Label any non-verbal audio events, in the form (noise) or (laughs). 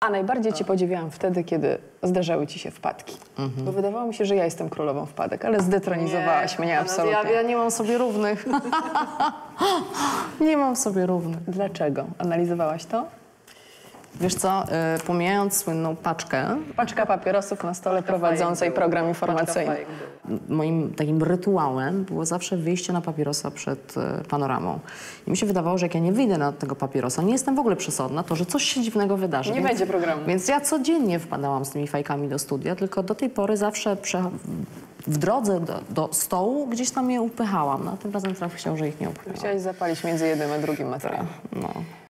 A najbardziej cię podziwiałam wtedy, kiedy zdarzały ci się wpadki. Bo wydawało mi się, że ja jestem królową wpadek, ale zdetronizowałaś mnie Anna, absolutnie. Ja, ja nie mam sobie równych. (laughs) nie mam sobie równych. Dlaczego? Analizowałaś to? Wiesz co, y, pomijając słynną paczkę, Paczka papierosów na stole prowadzącej program informacyjny. moim takim rytuałem było zawsze wyjście na papierosa przed e, panoramą. I mi się wydawało, że jak ja nie wyjdę na tego papierosa, nie jestem w ogóle przesądna, to że coś się dziwnego wydarzy. Nie będzie programu. Więc ja codziennie wpadałam z tymi fajkami do studia, tylko do tej pory zawsze prze, w drodze do, do stołu gdzieś tam je upychałam. No, a tym razem traf chciał, że ich nie upychałam. Chciałaś zapalić między jednym a drugim materiałem. No.